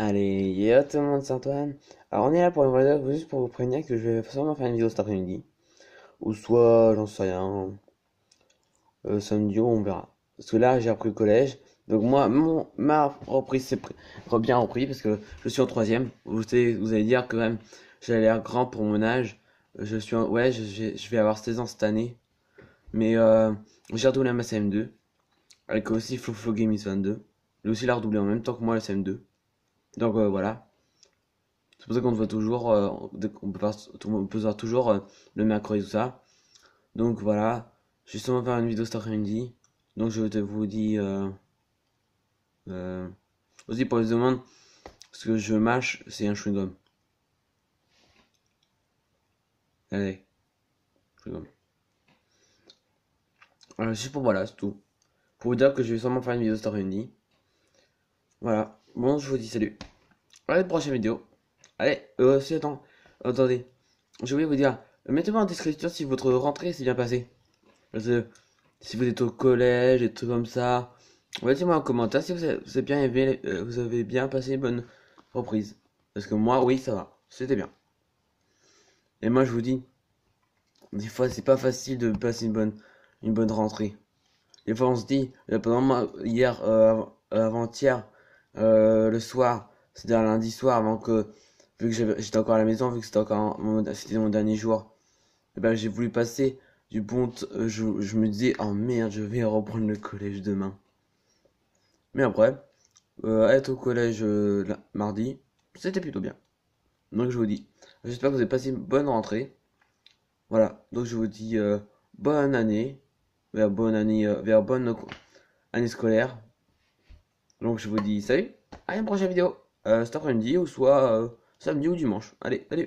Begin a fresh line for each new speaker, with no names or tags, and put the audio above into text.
Allez, yo tout le monde, c'est Antoine. Alors on est là pour une vidéo, juste pour vous prévenir que je vais sûrement faire une vidéo cet après-midi. Ou soit, j'en sais rien, euh, samedi, on verra. Parce que là, j'ai repris le collège. Donc moi, mon, ma reprise, c'est bien repris parce que je suis en troisième. Vous, savez, vous allez dire que même, j'ai l'air grand pour mon âge. Je suis en, ouais, je, vais avoir 16 ans cette année. Mais euh, j'ai redoublé ma CM2. Avec aussi Flow Flow Gaming 22. Lui aussi l'a redoublé en même temps que moi la CM2. Donc euh, voilà. C'est pour ça qu'on voit toujours, euh, on peut, voir toujours euh, le mercredi tout ça. Donc voilà, je vais sûrement faire une vidéo cet après-midi. Donc je te vous dis aussi pour les demandes, ce que je mâche, c'est un chewing-gum. Allez, chewing-gum. Voilà, juste pour voilà, c'est tout. Pour vous dire que je vais sûrement faire une vidéo cet après-midi. Voilà. Bon, je vous dis salut. À la prochaine vidéo. Allez, euh, si, attends. Attendez. Je voulais vous dire, mettez-moi en description si votre rentrée s'est bien passée. Parce que si vous êtes au collège et tout comme ça, mettez-moi en commentaire si vous avez, bien euh, vous avez bien passé une bonne reprise. Parce que moi, oui, ça va. C'était bien. Et moi, je vous dis, des fois, c'est pas facile de passer une bonne, une bonne rentrée. Des fois, on se dit, euh, exemple, hier, euh, avant-hier, euh, le soir, c'est-à-dire lundi soir, avant que, vu que j'étais encore à la maison, vu que c'était encore mon, dernier jour, eh ben j'ai voulu passer du bon, euh, je, me disais, oh merde, je vais reprendre le collège demain. Mais après, euh, être au collège mardi, c'était plutôt bien. Donc je vous dis, j'espère que vous avez passé une bonne rentrée. Voilà, donc je vous dis bonne année, bonne année, vers bonne année scolaire. Donc je vous dis salut, à une prochaine vidéo, euh, cet après-midi ou soit euh, samedi ou dimanche. Allez, salut